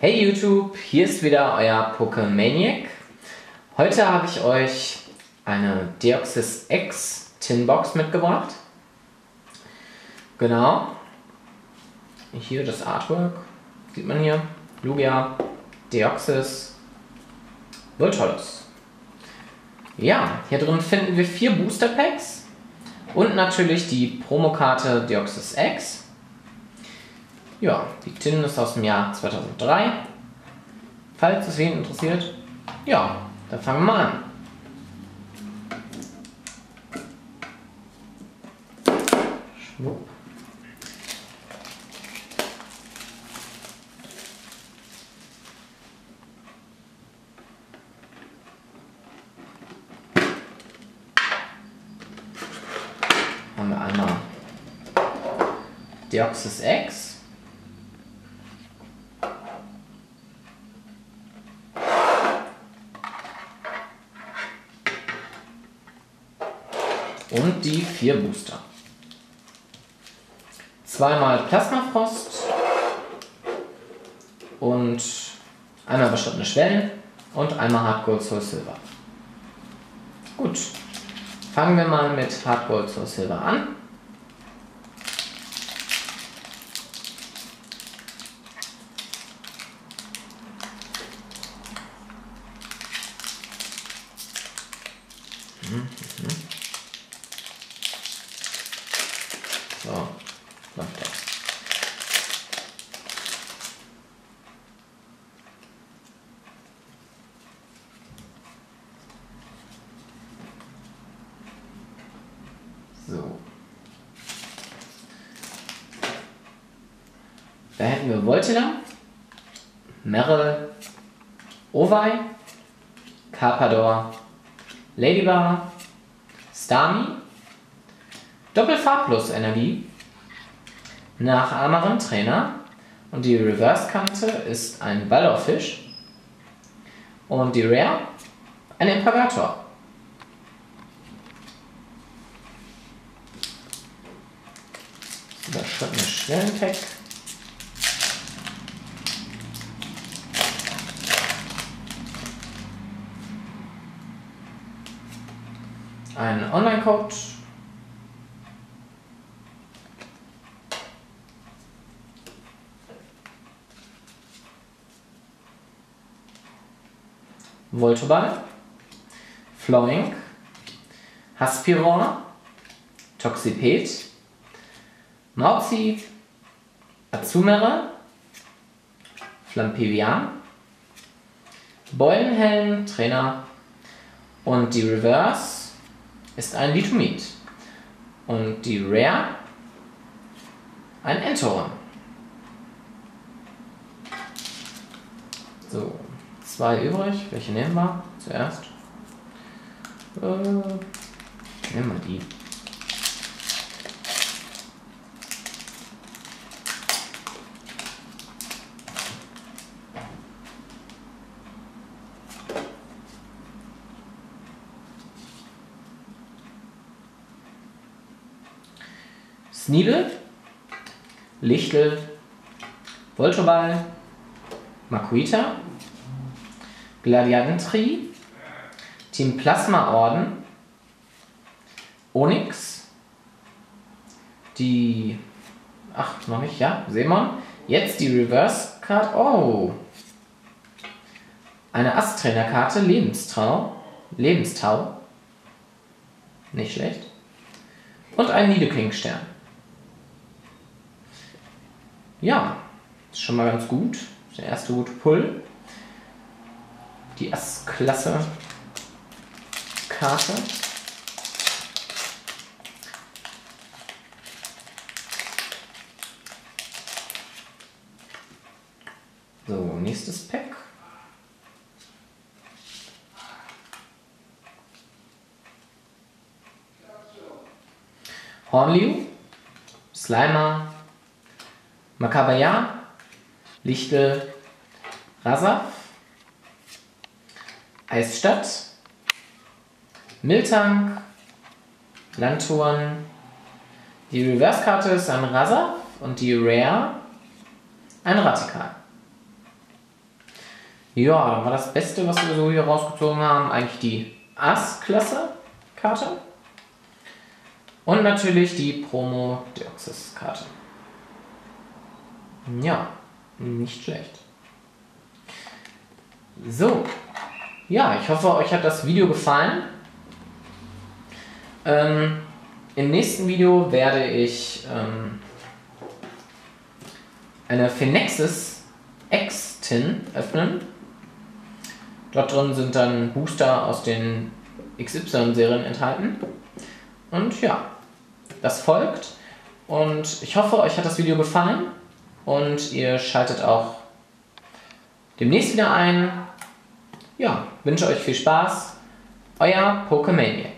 Hey YouTube, hier ist wieder euer Pokemaniac. Heute habe ich euch eine Deoxys X Tinbox mitgebracht. Genau. Hier das Artwork. Sieht man hier. Lugia, Deoxys, Voltolos. Ja, hier drin finden wir vier Booster Packs und natürlich die Promokarte Deoxys X. Ja, die Tin ist aus dem Jahr 2003. Falls es wen interessiert, ja, dann fangen wir mal an. Schwupp. Haben wir einmal Deoxys X. Und die vier Booster. Zweimal Plasmafrost und einmal beschrittene Schwellen und einmal Hard Gold Soul Silver. Gut, fangen wir mal mit Hard Gold Soul Silver an. So, läuft das. So. Da hätten wir Voltila, Meryl, Ovai, Carpador, Ladybar, Starmie, Doppelfarblos Energie, Nachahmerin Trainer und die Reverse-Kante ist ein Ballorfisch und die Rare ein Imperator. Überschrittene Schwellenpack. Ein Online-Code Voltoball, Flowing, Haspiror, Toxipet, Mauzi, Azumere, Flampivian, Beulenhelm, Trainer. Und die Reverse ist ein Litomid und die Rare ein Entoron. So, zwei übrig. Welche nehmen wir zuerst? Äh, nehmen wir die. Sneebel, Lichtel, Voltoball, Makuita, Gladiantri, Team Plasma Orden, Onyx, die. Ach, noch nicht, ja, Seemon. Jetzt die Reverse Card. Oh! Eine Asttrainer-Karte, Lebenstrau. Lebenstau. Nicht schlecht. Und ein Nidoking-Stern. Ja, ist schon mal ganz gut. Der erste gute Pull. Die S-Klasse Karte. So, nächstes Pack. Hornliu, Slimer, Makabaya, Lichtel, Rasaf, Eisstadt, Miltank, Lanturn. Die Reverse-Karte ist ein Rasaf und die Rare ein Radikal. Ja, dann war das Beste, was wir so hier rausgezogen haben, eigentlich die Ass-Klasse-Karte. Und natürlich die Promo Deoxys-Karte. Ja, nicht schlecht. So, ja, ich hoffe, euch hat das Video gefallen. Ähm, Im nächsten Video werde ich ähm, eine Phenexis X-Tin öffnen. Dort drin sind dann Booster aus den XY-Serien enthalten. Und ja, das folgt. Und ich hoffe, euch hat das Video gefallen und ihr schaltet auch demnächst wieder ein. Ja, wünsche euch viel Spaß. Euer Pokemaniac.